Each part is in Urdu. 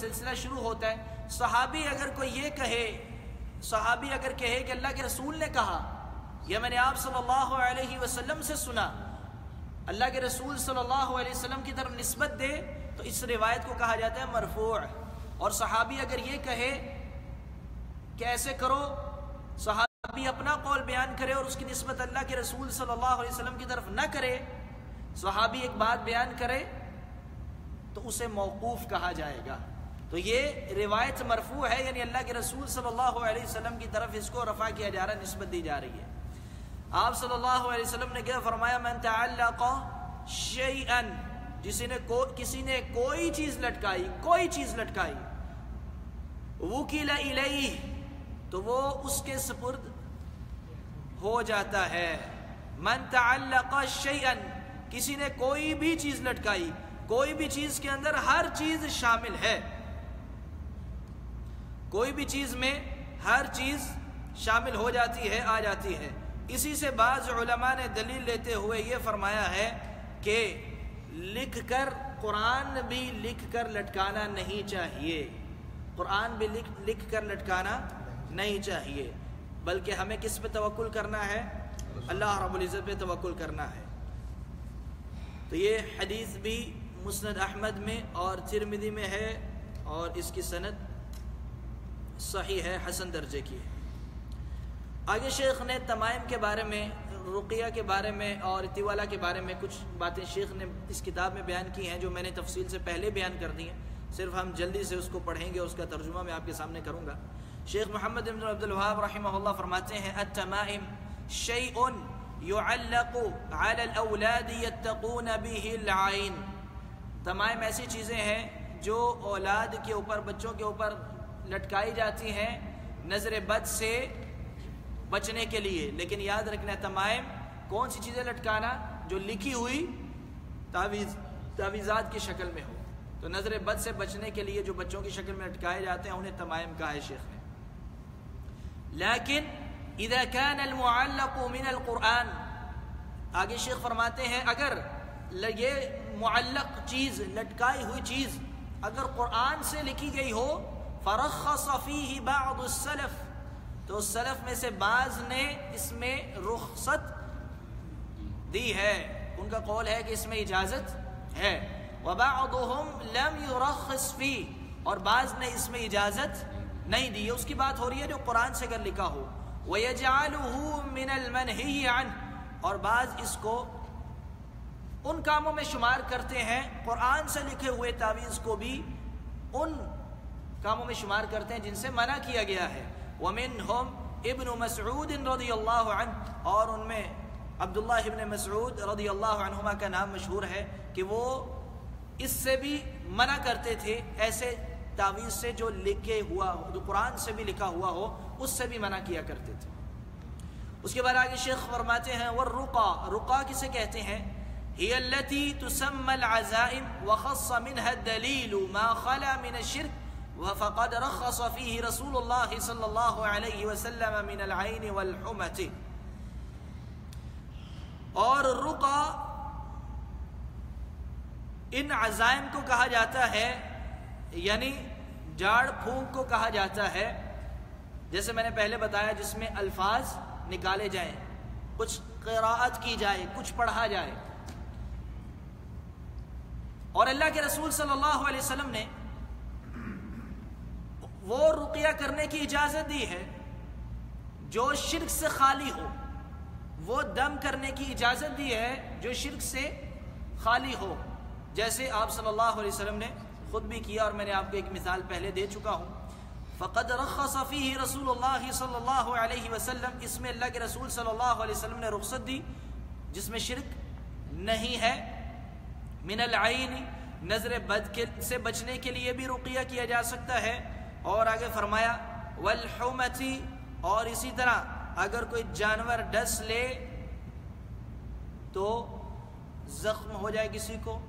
سلسلہ شروع ہوتا ہے۔ صحابی اگر کوئی یہ کہے، صحابی اگر کہے کہ اللہ کے رسول نے کہا، یا میں نے آپ صلی اللہ علیہ وسلم سے سنا، اللہ کے رسول صلی اللہ علیہ وسلم کی طرف نسبت دے، تو اس روایت کو کہا جاتا ہے مرفوع۔ اور صحابی اگر یہ کہے کہ ایسے کرو، صحابی اپنا قول بیان کرے اور اس کی نسبت اللہ کے رسول صلی اللہ علیہ وسلم کی طرف نہ کرے، صحابی ایک بات بیان کرے، تو اسے موقوف کہا جائے گا۔ تو یہ روایت مرفوع ہے یعنی اللہ کے رسول صلی اللہ علیہ وسلم کی طرف اس کو رفع کیا جا رہا ہے، نسبت دی جا رہی ہے۔ آپ صلی اللہ علیہ وسلم نے کیا فرمایا، من تعلق شیئا جسی نے کو، کسی نے کوئی چیز لٹکائی، کوئی چیز لٹکائی وکیل الیہ، تو وہ اس کے سپرد ہو جاتا ہے۔ من تعلق شیئا کسی نے کوئی بھی چیز لٹکائی، کوئی بھی چیز کے اندر ہر چیز شامل ہے۔ کوئی بھی چیز میں ہر چیز شامل ہو جاتی ہے، آ جاتی ہے۔ اسی سے بعض علماء نے دلیل لیتے ہوئے یہ فرمایا ہے کہ لکھ کر قرآن بھی لکھ کر لٹکانا نہیں چاہیے۔ قرآن بھی لکھ لکھ کر لٹکانا نہیں چاہیے۔ بلکہ ہمیں کس پہ توکل کرنا ہے؟ اللہ رب العزت پہ توکل کرنا ہے۔ تو یہ حدیث بھی مسند احمد میں اور ترمدی میں ہے اور اس کی صنعت صحیح ہے، حسن درجے کی ہے۔ آگے شیخ نے تمائم کے بارے میں، رقیہ کے بارے میں اور اتوالا کے بارے میں کچھ باتیں شیخ نے اس کتاب میں بیان کی ہیں جو میں نے تفصیل سے پہلے بیان کر دی ہیں۔ صرف ہم جلدی سے اس کو پڑھیں گے، اس کا ترجمہ میں آپ کے سامنے کروں گا۔ شیخ محمد بن عبد الوہاب رحمہ اللہ فرماتے ہیں، التمائم شیء يعلق على الاولاد يتقون به العين تمائم ایسی چیزیں ہیں جو اولاد کے اوپر، بچوں کے اوپر لٹکائی جاتی ہیں نظر بد سے بچنے کے لیے۔ لیکن یاد رکھنا تمائم، کون سی چیزیں لٹکانا جو لکھی ہوئی تعویز تعویزات کی شکل میں ہو؟ تو نظر بد سے بچنے کے لیے جو بچوں کی شکل میں لٹکائے جاتے ہیں، انہیں تمائم کہا ہے شیخ نے۔ لیکن اذا كان المعلق من القرآن، آگے شیخ فرماتے ہیں، اگر یہ معلق چیز لٹکائی ہوئی چیز اگر قرآن سے لکھی گئی ہو فرخص فيه بعض السلف، تو سلف میں سے بعض نے اس میں رخصت دی ہے۔ ان کا قول ہے کہ اس میں اجازت ہے۔ وبعضهم لم يرخص فيه اور بعض نے اس میں اجازت نہیں دی۔ اس کی بات ہو رہی ہے جو قرآن سے اگر لکھا ہو۔ وَيَجْعَلُهُ مِنَ الْمَنْهِيِّ عَنْهُ اور بعض اس کو ان کاموں میں شمار کرتے ہیں۔ قرآن سے لکھے ہوئے تعویذ کو بھی ان کاموں میں شمار کرتے ہیں جن سے منع کیا گیا ہے۔ وَمِنْهُمْ ابن مسعود رضی اللہ عنہ، اور ان میں عبداللہ ابن مسعود رضی اللہ عنہما کا نام مشہور ہے کہ وہ اس سے بھی منع کرتے تھے، ایسے تعویذ سے جو لکھے ہوا ہو، جو قرآن سے بھی لکھا ہوا ہو، اس سے بھی منع کیا کرتے تھے۔ اس کے بعد آگے شیخ فرماتے ہیں والرقا رقا کسے کہتے ہیں؟ هي التي تسمى العزائم وخص منها الدليل ما خلا من الشرك وفقد رخص فيه رسول الله صلى الله عليه وسلم من العين والحمة. اور رقا ان عزائم کو کہا جاتا ہے یعنی جاڑ پھونک کو کہا جاتا ہے، جیسے میں نے پہلے بتایا جس میں الفاظ نکالے جائیں، کچھ قراءت کی جائے، کچھ پڑھا جائے۔ اور اللہ کے رسول صلی اللہ علیہ وسلم نے وہ رقیہ کرنے کی اجازت دی ہے جو شرک سے خالی ہو۔ وہ دم کرنے کی اجازت دی ہے جو شرک سے خالی ہو۔ جیسے آپ صلی اللہ علیہ وسلم نے خود بھی کیا اور میں نے آپ کو ایک مثال پہلے دے چکا ہوں۔ فقد رخص فيه رسول اللہ صلی اللہ علیہ وسلم۔ اس میں اللہ کے رسول صلی اللہ علیہ وسلم نے رخصت دی، جس میں شرک نہیں ہے۔ من العین نظر بد کے سے بچنے کے لیے بھی رقیہ کیا جا سکتا ہے۔ اور آگے فرمایا والحمتی اور اسی طرح اگر کوئی جانور ڈس لے تو زخم ہو جائے کسی کو،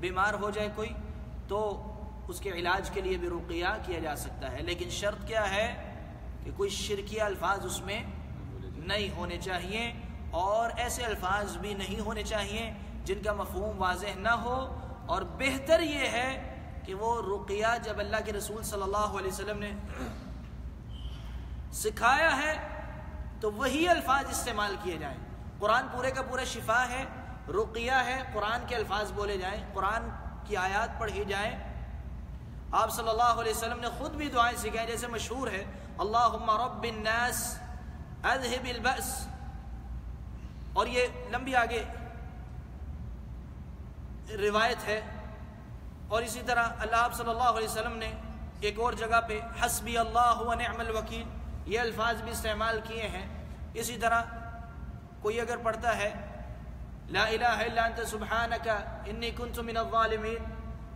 بیمار ہو جائے کوئی، تو اس کے علاج کے لیے بھی رقیہ کیا جا سکتا ہے۔ لیکن شرط کیا ہے کہ کوئی شرکیہ الفاظ اس میں نہیں ہونے چاہیے اور ایسے الفاظ بھی نہیں ہونے چاہیے جن کا مفہوم واضح نہ ہو۔ اور بہتر یہ ہے کہ وہ رقیہ جب اللہ کے رسول صلی اللہ علیہ وسلم نے سکھایا ہے، تو وہی الفاظ استعمال کیے جائیں۔ قرآن پورے کا پورا شفا ہے، رقیہ ہے، قرآن کے الفاظ بولے جائیں، قرآن کی آیات پڑھی جائیں۔ آپ صلی اللہ علیہ وسلم نے خود بھی دعائیں سکھائیں، جیسے مشہور ہے، اللہم رب الناس اذہب البأس۔ اور یہ لمبی آگے روایت ہے اور اسی طرح اللہ آپ صلی اللہ علیہ وسلم نے ایک اور جگہ پہ حسبی اللہ و نعم الوکیل یہ الفاظ بھی استعمال کیے ہیں۔ اسی طرح کوئی اگر پڑھتا ہے، لا الہ الا انت سبحانکا انی کنت من الظالمین،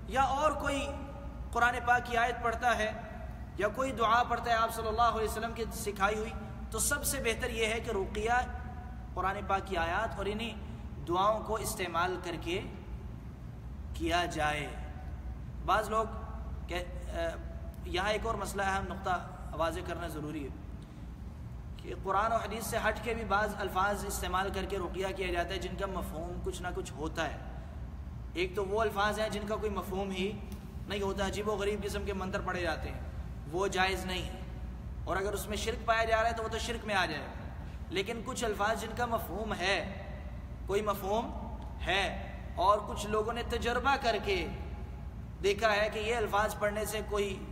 یا اور کوئی قرآن پاک کی آیت پڑھتا ہے یا کوئی دعا پڑھتا ہے آپ صلی اللہ علیہ وسلم کی سکھائی ہوئی، تو سب سے بہتر یہ ہے کہ رقیہ قرآن پاک کی آیات اور انہی دعاؤں کو استعمال کر کے کیا جائے۔ بعض لوگ کہ یہاں ایک اور مسئلہ اہم نقطہ واضح کرنا ضروری ہے کہ قرآن و حدیث سے ہٹ کے بھی بعض الفاظ استعمال کر کے رقیہ کیا جاتا ہے جن کا مفہوم کچھ نہ کچھ ہوتا ہے۔ ایک تو وہ الفاظ ہیں جن کا کوئی مفہوم ہی نہیں ہوتا، عجیب و غریب قسم کے منتر پڑے جاتے ہیں۔ وہ جائز نہیں ہے۔ اور اگر اس میں شرک پایا جا رہا ہے تو وہ تو شرک میں آ جائے لیکن کچھ الفاظ جن کا مفہوم ہے، کوئی مفہوم ہے اور کچھ لوگوں نے تجربہ کر کے دیکھا ہے کہ یہ الفاظ پڑھنے سے کوئی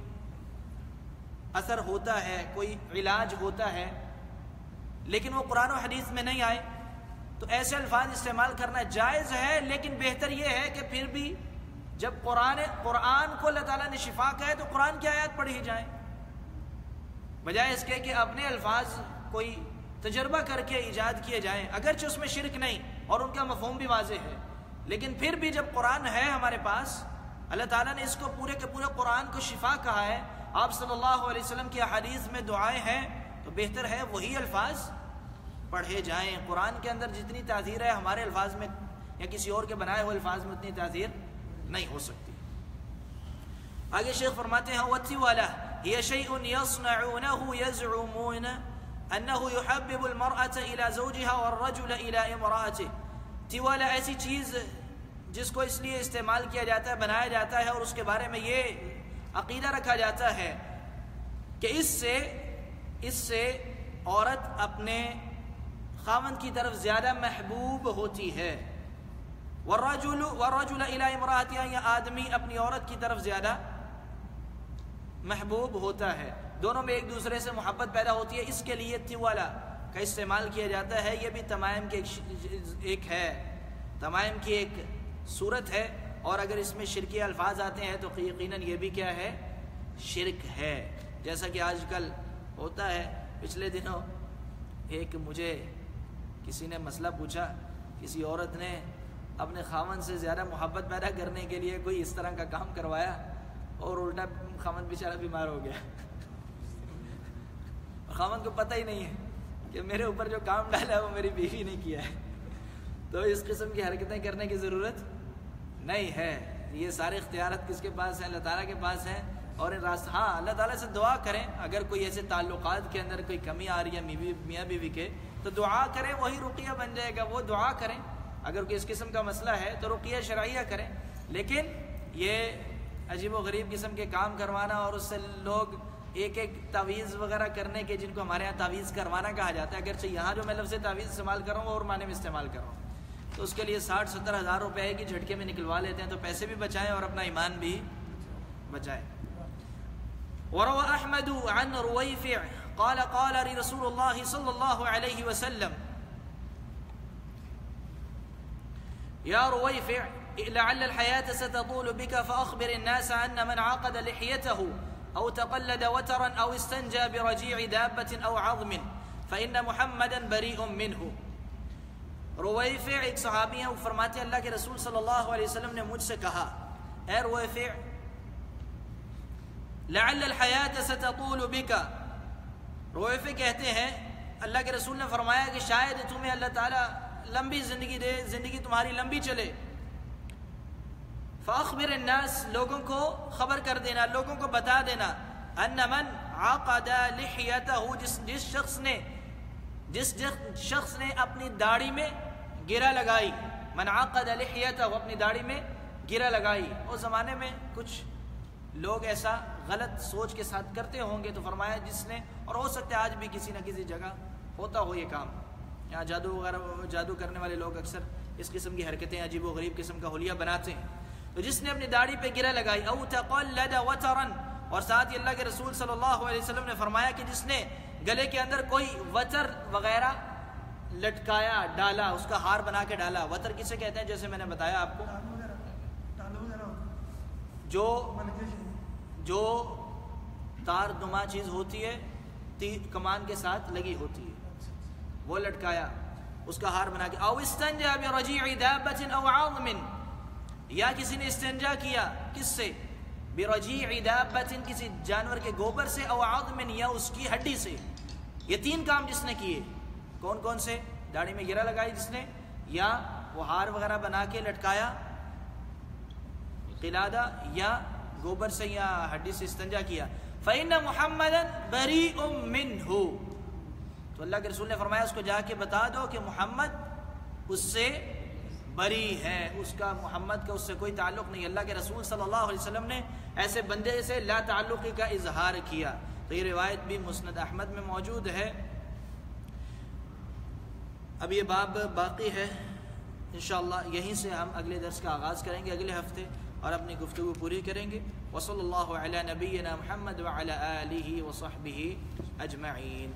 اثر ہوتا ہے، کوئی علاج ہوتا ہے، لیکن وہ قرآن و حدیث میں نہیں آئے۔ تو ایسے الفاظ استعمال کرنا جائز ہے، لیکن بہتر یہ ہے کہ پھر بھی جب قرآن قرآن کو اللہ تعالیٰ نے شفا کہا ہے تو قرآن کی آیات پڑھی جائیں۔ بجائے اس کے کہ اپنے الفاظ کوئی تجربہ کر کے ایجاد کیے جائیں، اگرچہ اس میں شرک نہیں اور ان کا مفہوم بھی واضح ہے۔ لیکن پھر بھی جب قرآن ہے ہمارے پاس اللہ تعالیٰ نے اس کو پورے کے پورے قرآن کو شفا کہا ہے۔ آپ صلی اللہ علیہ وسلم کی حدیث میں دعائیں ہیں۔ تو بہتر ہے وہی الفاظ پڑھے جائیں۔ قرآن کے اندر جتنی تعزیر ہے، ہمارے الفاظ میں یا کسی اور کے بنائے ہوئے الفاظ میں اتنی تعزیر نہیں ہو سکتی۔ آگے شیخ فرماتے ہیں وَتِّ وَلَا هِيَ شَيْءٌ يَصْنَعُونَهُ يَزْعُمُونَ أَنَّهُ يُحَبِّبُ الْمَرْأَةَ إِلَى زَوْجِهَا وَالرَّجُلَ إِلَى إِمْرَأَتِهِ تیوالا ایسی چیز جس کو اس لیے استعمال کیا جاتا ہے، بنایا جاتا ہے اور اس کے بارے میں یہ عقیدہ رکھا جاتا ہے کہ اس سے اس سے عورت اپنے خاون کی طرف زیادہ محبوب ہوتی ہے۔ ورجل ورجل الى امراتها یا یعنی آدمی اپنی عورت کی طرف زیادہ محبوب ہوتا ہے۔ دونوں میں ایک دوسرے سے محبت پیدا ہوتی ہے۔ اس کے لیے تیوالا کا استعمال کیا جاتا ہے۔ یہ بھی تمائم کے ایک ہے۔ تمائم کی ایک صورت ہے اور اگر اس میں شرکی الفاظ آتے ہیں تو یقیناً یہ بھی کیا ہے؟ شرک ہے۔ جیسا کہ آج کل ہوتا ہے، پچھلے دنوں ایک مجھے کسی نے مسئلہ پوچھا، کسی عورت نے اپنے خامن سے زیادہ محبت پیدا کرنے کے لیے کوئی اس طرح کا کام کروایا اور الٹا خامن بیچارہ بیمار ہو گیا۔ خامن کو پتہ ہی نہیں ہے کہ میرے اوپر جو کام ڈالا ہے وہ میری بیوی نے کیا ہے۔ تو اس قسم کی حرکتیں کرنے کی ضرورت نہیں ہے۔ یہ سارے اختیارات کس کے پاس ہیں؟ اللہ تعالیٰ کے پاس ہیں۔ اور راست ہاں اللہ تعالیٰ سے دعا کریں۔ اگر کوئی ایسے تعلقات کے اندر کوئی کمی آ رہی ہے میاں بیوی کے، تو دعا کریں، وہی رقیہ بن جائے گا۔ وہ دعا کریں۔ اگر کوئی اس قسم کا مسئلہ ہے، تو رقیہ شرعیہ کریں۔ لیکن یہ عجیب و غریب قسم کے کام کروانا اور اس سے لوگ ایک ایک تعویذ وغیرہ کرنے کے، جن کو ہمارے یہاں تعویذ کروانا کہا جاتا ہے، اگرچہ یہاں جو میں لفظ تعویذ استعمال کر رہا ہوں اور معنی میں استعمال کر رہا ہوں۔ تو اس کے لیے ساٹھ ستر ہزار روپے کی جھٹکے میں نکلوا لیتے ہیں تو پیسے بھی بچائیں اور اپنا ایمان بھی بچائیں وروى أحمد عن رويفع قال قال رسول الله صلى الله عليه وسلم يا رويفع لعل الحياة ستطول بك فأخبر الناس أن من عقد لحيته أو تقلد وترا أو استنجى برجيع دابة أو عظم فإن محمدا بريء منه رویفع ایک صحابی ہیں، وہ فرماتے ہیں اللہ کے رسول صلی اللہ علیہ وسلم نے مجھ سے کہا، اے رویفع لعل الحیات ستطول بکا۔ رویفع کہتے ہیں، اللہ کے رسول نے فرمایا کہ شاید تمہیں اللہ تعالیٰ لمبی زندگی دے، زندگی تمہاری لمبی چلے۔ فاخبر الناس، لوگوں کو خبر کر دینا، لوگوں کو بتا دینا۔ ان من عقد لحیتہ جس جس شخص نے جس شخص نے اپنی داڑھی میں گرہ لگائی۔ من عقد لحیتہ اپنی داڑھی میں گرہ لگائی۔ اس زمانے میں کچھ لوگ ایسا غلط سوچ کے ساتھ کرتے ہوں گے تو فرمایا جس نے، اور ہو سکتا ہے آج بھی کسی نہ کسی جگہ ہوتا ہو یہ کام۔ یہاں جادو وغیرہ، جادو کرنے والے لوگ اکثر اس قسم کی حرکتیں، عجیب و غریب قسم کا حلیہ بناتے ہیں۔ تو جس نے اپنی داڑھی پہ گرہ لگائی، او تقلد وترن اور ساتھ ہی اللہ کے رسول صلی اللہ علیہ وسلم نے فرمایا کہ جس نے گلے کے اندر کوئی وطر وغیرہ لٹکایا ڈالا اس کا ہار بنا کے ڈالا۔ وطر کسے کہتے ہیں؟ جیسے میں نے بتایا آپ کو۔ جو جو تار دما چیز ہوتی ہے کمان کے ساتھ لگی ہوتی ہے۔ وہ لٹکایا اس کا ہار بنا کے۔ او استنجا برجیع دابت او عظم۔ یا کسی نے استنجا کیا کس سے؟ برجیع دابت کسی جانور کے گوبر سے او عظم یا اس کی ہڈی سے۔ یہ تین کام جس نے کیے۔ کون کون سے؟ داڑھی میں گرا لگائی جس نے، یا وہ ہار وغیرہ بنا کے لٹکایا، قلادہ، یا گوبر سے، یا ہڈی سے استنجا کیا۔ فَإِنَّ مُحَمَّدًا بَرِيءٌ مِّنْهُ۔ تو اللہ کے رسول نے فرمایا، اس کو جا کے بتا دو کہ محمد اس سے بری ہے، اس کا محمد کا اس سے کوئی تعلق نہیں۔ اللہ کے رسول صلی اللہ علیہ وسلم نے ایسے بندے سے لا تعلقی کا اظہار کیا۔ تو یہ روایت بھی مسند احمد میں موجود ہے۔ اب یہ باب باقی ہے۔ انشاءاللہ یہیں سے ہم اگلے درس کا آغاز کریں گے اگلے ہفتے اور اپنی گفتگو پوری کریں گے۔ وصلی اللہ علیہ نبینا محمد وعلی آلہ وصحبہ اجمعین۔